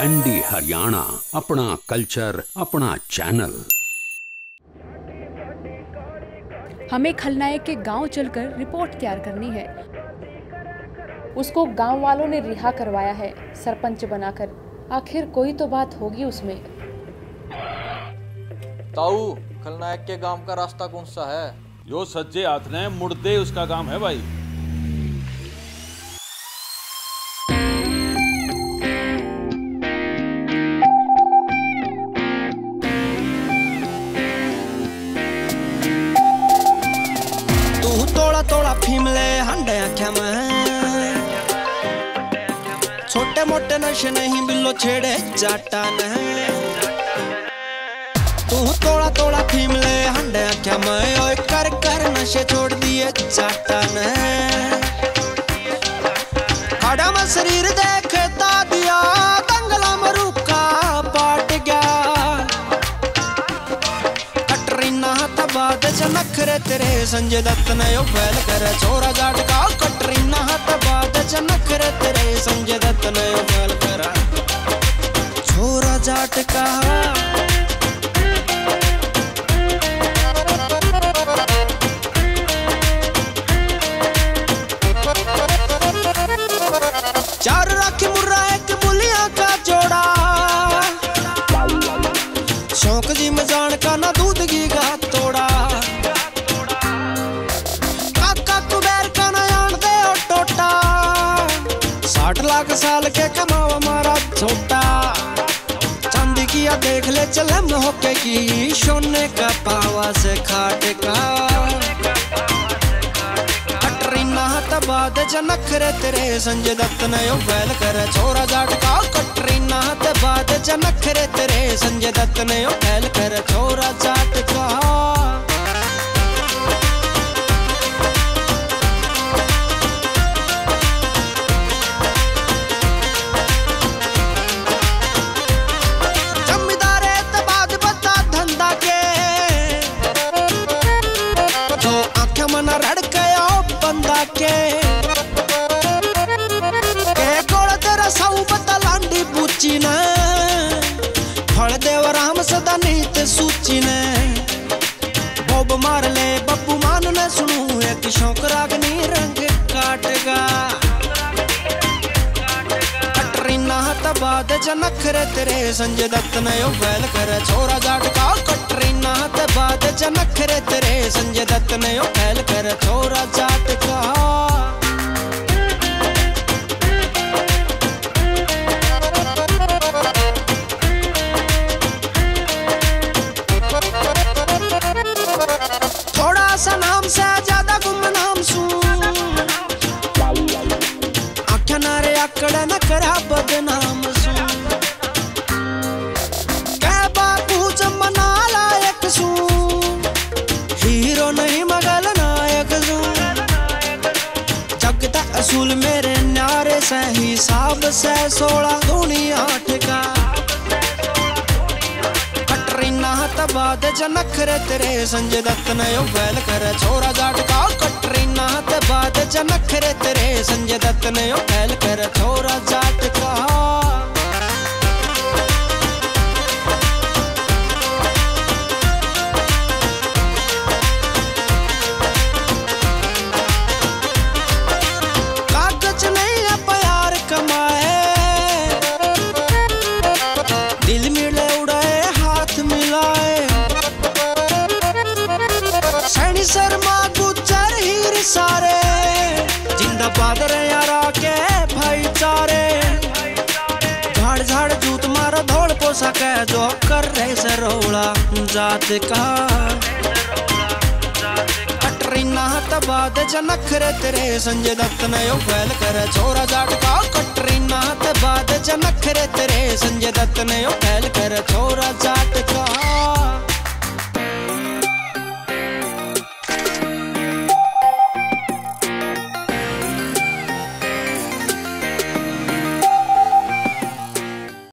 ND Haryana अपना culture अपना channel हमें खलनायक के गाँव चलकर रिपोर्ट तैयार करनी है। उसको गाँव वालों ने रिहा करवाया है सरपंच बनाकर। आखिर कोई तो बात होगी उसमें। ताऊ खलनायक के गाँव का रास्ता कौन सा है? जो सज्जे हाथ ने मुर्दे उसका काम है भाई। तोड़ा फीमले हंडे आख्या छोटे मोटे नशे नहीं बिल्लो छेड़े जाटा ने। तू तोड़ा तोड़ा फीमले हंडे आख्या मैं, ओए कर कर नशे छोड़ दिए जाटा ने। खड़ा नखरे तेरे संजय दत्त ने यो फैल कर छोरा जाट का कटरीना बाद च नखरे तेरे संजय दत्त ने यो फैल कर छोरा जाट का शौक जी मजान का ना दूध की गा लाख साल के कमाओ हमारा छोटा। चांदी किया देख ले चले होके की सोने का पावा से खाट का। बाद च नखरे तेरे संजय दत्त ने यो फैल कर, छोरा जाट का। कटरीना बाद च नखरे तेरे संजय दत्त ने यो फैल बोब मार ले बब्बू मान ने सुनू एक शौक रागनी रंग काटगा कटरीना बाद च नखरे तेरे संजय दत्त ने यो फैल कर छोरा जाट का कटरीना बाद च नखरे तेरे संजय दत्त ने यो बदनाम सू। कै बापू जमना लायक सू। हीरो नहीं, मगल नायक सू। जगता असूल मेरे नारे से, हिसाब से सोलह दुनिया ठिका। कटरीना च नखरे तेरे संजय दत्त ने फैल कर, छोरा जाट का कटरीना बाद च नखरे तेरे संजय दत्त ने फैल कर, छोरा धोड़ पोसा के जो कर रहे से रोड़ा जात का। कटरीना ना च नखरे तेरे संजय दत्त ने यो फैल कर छोरा जाट का। कटरीना बाद च नखरे तेरे संजय दत्त ने यो फैल